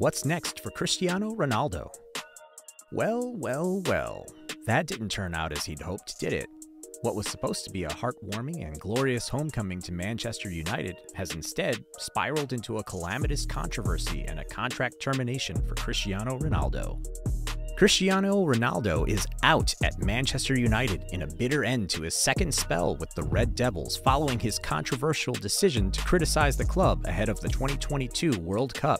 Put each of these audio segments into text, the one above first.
What's next for Cristiano Ronaldo? Well, well, well. That didn't turn out as he'd hoped, did it? What was supposed to be a heartwarming and glorious homecoming to Manchester United has instead spiraled into a calamitous controversy and a contract termination for Cristiano Ronaldo. Cristiano Ronaldo is out at Manchester United in a bitter end to his second spell with the Red Devils following his controversial decision to criticize the club ahead of the 2022 World Cup.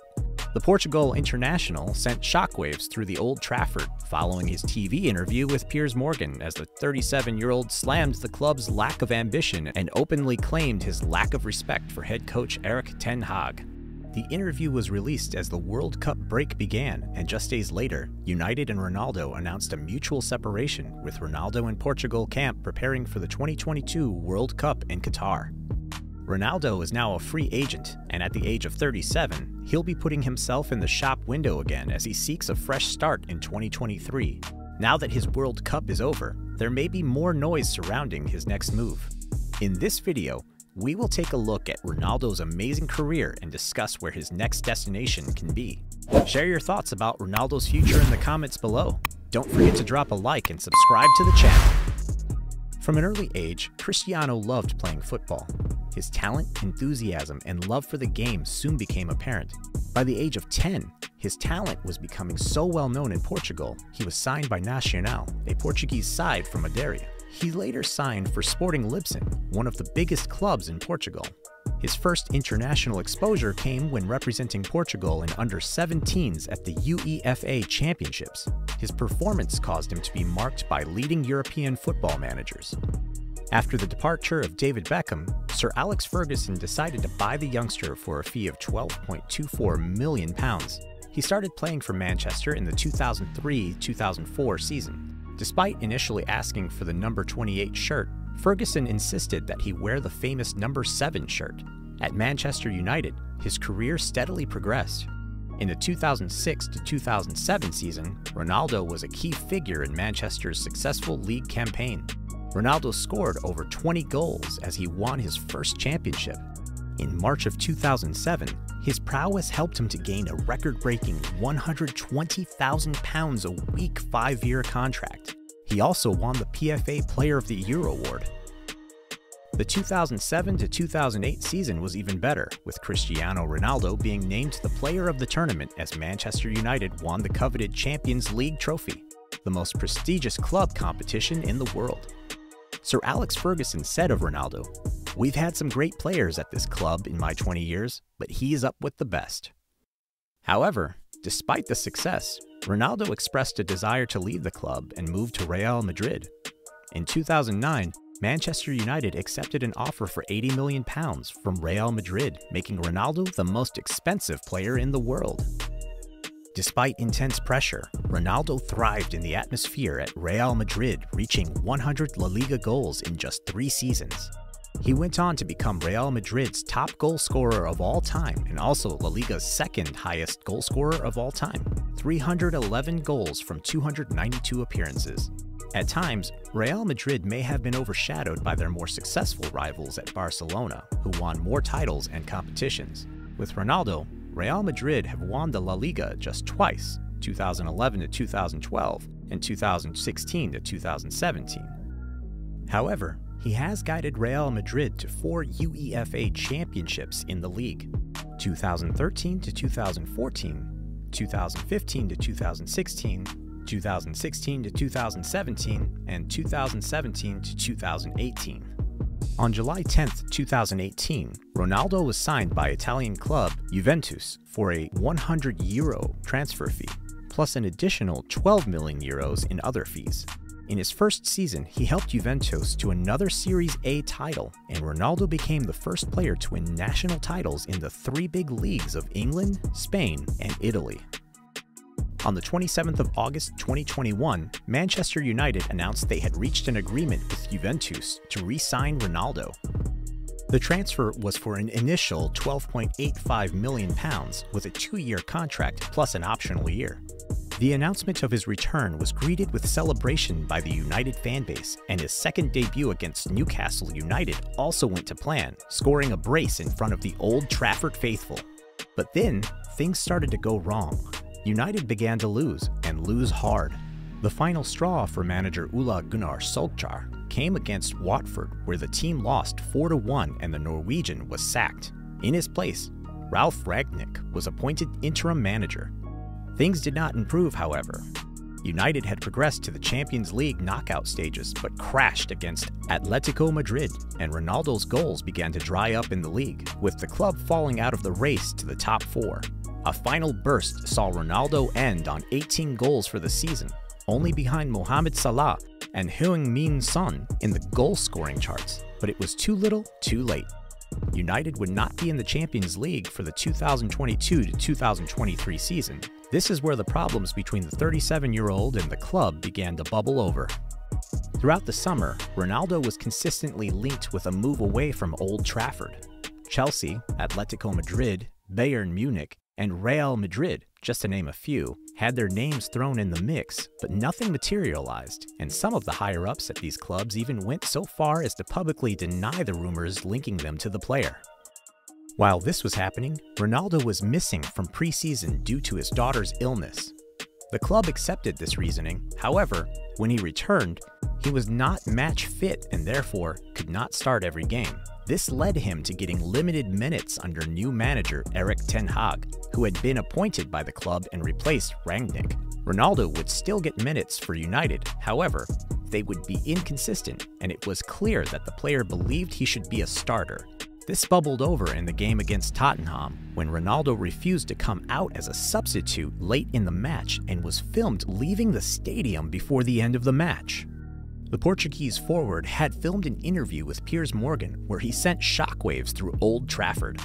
The Portugal international sent shockwaves through the Old Trafford following his TV interview with Piers Morgan as the 37 year old slammed the club's lack of ambition and openly claimed his lack of respect for head coach Erik Ten Hag. The interview was released as the World Cup break began, and just days later, United and Ronaldo announced a mutual separation, with Ronaldo in Portugal camp preparing for the 2022 World Cup in Qatar. Ronaldo is now a free agent, and at the age of 37, he'll be putting himself in the shop window again as he seeks a fresh start in 2023. Now that his World Cup is over, there may be more noise surrounding his next move. In this video, we will take a look at Ronaldo's amazing career and discuss where his next destination can be. Share your thoughts about Ronaldo's future in the comments below. Don't forget to drop a like and subscribe to the channel. From an early age, Cristiano loved playing football. His talent, enthusiasm, and love for the game soon became apparent. By the age of 10, his talent was becoming so well known in Portugal, he was signed by Nacional, a Portuguese side from Madeira. He later signed for Sporting Lisbon, one of the biggest clubs in Portugal. His first international exposure came when representing Portugal in under 17s at the UEFA Championships. His performance caused him to be marked by leading European football managers. After the departure of David Beckham, Sir Alex Ferguson decided to buy the youngster for a fee of £12.24 million. He started playing for Manchester in the 2003-2004 season. Despite initially asking for the number 28 shirt, Ferguson insisted that he wear the famous number 7 shirt. At Manchester United, his career steadily progressed. In the 2006-2007 season, Ronaldo was a key figure in Manchester's successful league campaign. Ronaldo scored over 20 goals as he won his first championship. In March of 2007, his prowess helped him to gain a record-breaking £120,000 a week five-year contract. He also won the PFA Player of the Year award. The 2007 to 2008 season was even better, with Cristiano Ronaldo being named the player of the tournament as Manchester United won the coveted Champions League trophy, the most prestigious club competition in the world. Sir Alex Ferguson said of Ronaldo, We've had some great players at this club in my 20 years, but he's up with the best. However, despite the success, Ronaldo expressed a desire to leave the club and move to Real Madrid. In 2009, Manchester United accepted an offer for £80 million from Real Madrid, making Ronaldo the most expensive player in the world. Despite intense pressure, Ronaldo thrived in the atmosphere at Real Madrid, reaching 100 La Liga goals in just three seasons. He went on to become Real Madrid's top goal scorer of all time and also La Liga's second highest goal scorer of all time, 311 goals from 292 appearances. At times, Real Madrid may have been overshadowed by their more successful rivals at Barcelona, who won more titles and competitions. With Ronaldo, Real Madrid have won the La Liga just twice, 2011 to 2012 and 2016 to 2017. However, he has guided Real Madrid to four UEFA championships in the league 2013 to 2014, 2015 to 2016, 2016 to 2017, and 2017 to 2018. On July 10, 2018, Ronaldo was signed by Italian club Juventus for a 100 euro transfer fee, plus an additional 12 million euros in other fees. In his first season, he helped Juventus to another Serie A title, and Ronaldo became the first player to win national titles in the three big leagues of England, Spain, and Italy. On the 27th of August 2021, Manchester United announced they had reached an agreement with Juventus to re-sign Ronaldo. The transfer was for an initial £12.85 million with a two-year contract plus an optional year. The announcement of his return was greeted with celebration by the United fanbase, and his second debut against Newcastle United also went to plan, scoring a brace in front of the Old Trafford faithful. But then, things started to go wrong. United began to lose, and lose hard. The final straw for manager Ole Gunnar Solskjaer came against Watford, where the team lost 4 1 and the Norwegian was sacked. In his place, Ralf Rangnick was appointed interim manager. Things did not improve, however. United had progressed to the Champions League knockout stages but crashed against Atletico Madrid, and Ronaldo's goals began to dry up in the league, with the club falling out of the race to the top four. A final burst saw Ronaldo end on 18 goals for the season, only behind Mohamed Salah and Heung-min Son in the goal-scoring charts, but it was too little, too late. United would not be in the Champions League for the 2022 to 2023 season. This is where the problems between the 37-year-old and the club began to bubble over. Throughout the summer, Ronaldo was consistently linked with a move away from Old Trafford. Chelsea, Atletico Madrid, Bayern Munich, and Real Madrid, just to name a few, had their names thrown in the mix, but nothing materialized, and some of the higher ups at these clubs even went so far as to publicly deny the rumors linking them to the player. While this was happening, Ronaldo was missing from preseason due to his daughter's illness. The club accepted this reasoning, however, when he returned, he was not match fit and therefore could not start every game. This led him to getting limited minutes under new manager Erik Ten Hag, who had been appointed by the club and replaced Rangnick. Ronaldo would still get minutes for United, however, they would be inconsistent, and it was clear that the player believed he should be a starter. This bubbled over in the game against Tottenham when Ronaldo refused to come out as a substitute late in the match and was filmed leaving the stadium before the end of the match. The Portuguese forward had filmed an interview with Piers Morgan where he sent shockwaves through Old Trafford.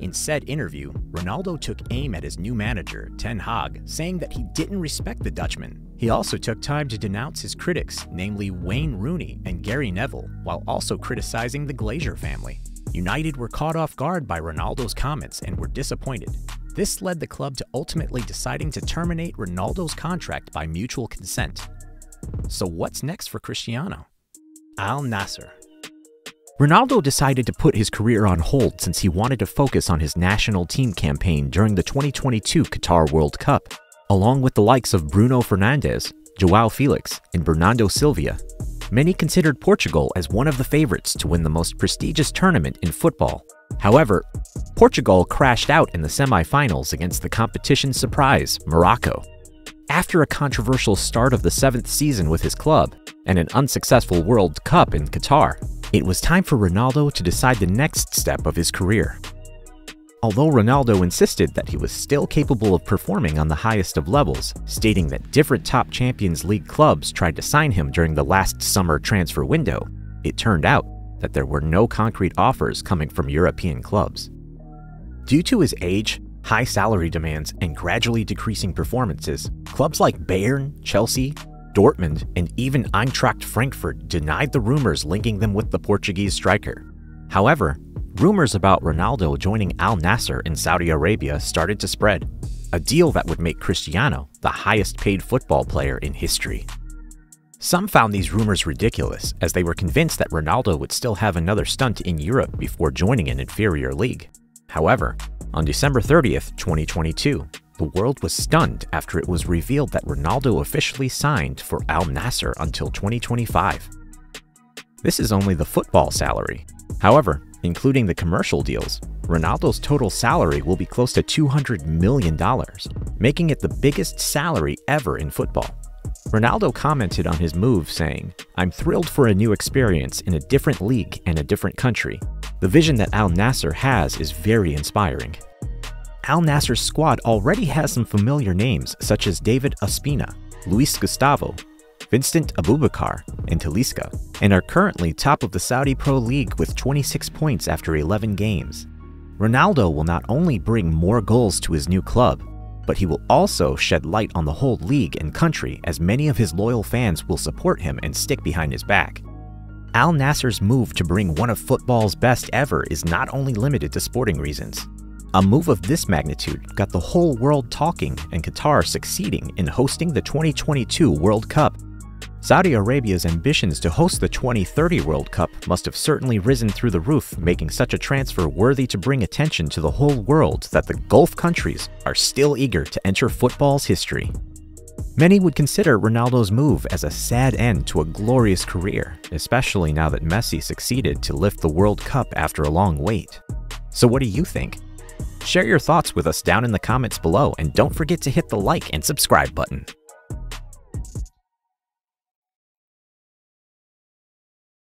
In said interview, Ronaldo took aim at his new manager, Ten Hag, saying that he didn't respect the Dutchman. He also took time to denounce his critics, namely Wayne Rooney and Gary Neville, while also criticizing the Glazer family. United were caught off guard by Ronaldo's comments and were disappointed. This led the club to ultimately deciding to terminate Ronaldo's contract by mutual consent. So what's next for Cristiano? Al Nassr. Ronaldo decided to put his career on hold since he wanted to focus on his national team campaign during the 2022 Qatar World Cup, along with the likes of Bruno Fernandes, Joao Felix, and Bernardo Silva. Many considered Portugal as one of the favorites to win the most prestigious tournament in football. However, Portugal crashed out in the semi-finals against the competition's surprise, Morocco. After a controversial start of the seventh season with his club and an unsuccessful World Cup in Qatar, it was time for Ronaldo to decide the next step of his career. Although Ronaldo insisted that he was still capable of performing on the highest of levels, stating that different top Champions League clubs tried to sign him during the last summer transfer window, it turned out that there were no concrete offers coming from European clubs. Due to his age, high salary demands, and gradually decreasing performances, clubs like Bayern, Chelsea, Dortmund, and even Eintracht Frankfurt denied the rumors linking them with the Portuguese striker. However, rumors about Ronaldo joining Al Nassr in Saudi Arabia started to spread, a deal that would make Cristiano the highest paid football player in history. Some found these rumors ridiculous, as they were convinced that Ronaldo would still have another stunt in Europe before joining an inferior league. However, on December 30th, 2022, the world was stunned after it was revealed that Ronaldo officially signed for Al Nassr until 2025. This is only the football salary. However, including the commercial deals, Ronaldo's total salary will be close to $200 million, making it the biggest salary ever in football. Ronaldo commented on his move saying, I'm thrilled for a new experience in a different league and a different country. The vision that Al Nassr has is very inspiring. Al Nassr's squad already has some familiar names such as David Ospina, Luis Gustavo, Vincent Aboubakar, and Talisca, and are currently top of the Saudi Pro League with 26 points after 11 games. Ronaldo will not only bring more goals to his new club, but he will also shed light on the whole league and country as many of his loyal fans will support him and stick behind his back. Al Nassr's move to bring one of football's best ever is not only limited to sporting reasons. A move of this magnitude got the whole world talking and Qatar succeeding in hosting the 2022 World Cup. Saudi Arabia's ambitions to host the 2030 World Cup must have certainly risen through the roof, making such a transfer worthy to bring attention to the whole world that the Gulf countries are still eager to enter football's history. Many would consider Ronaldo's move as a sad end to a glorious career, especially now that Messi succeeded to lift the World Cup after a long wait. So what do you think? Share your thoughts with us down in the comments below and don't forget to hit the like and subscribe button.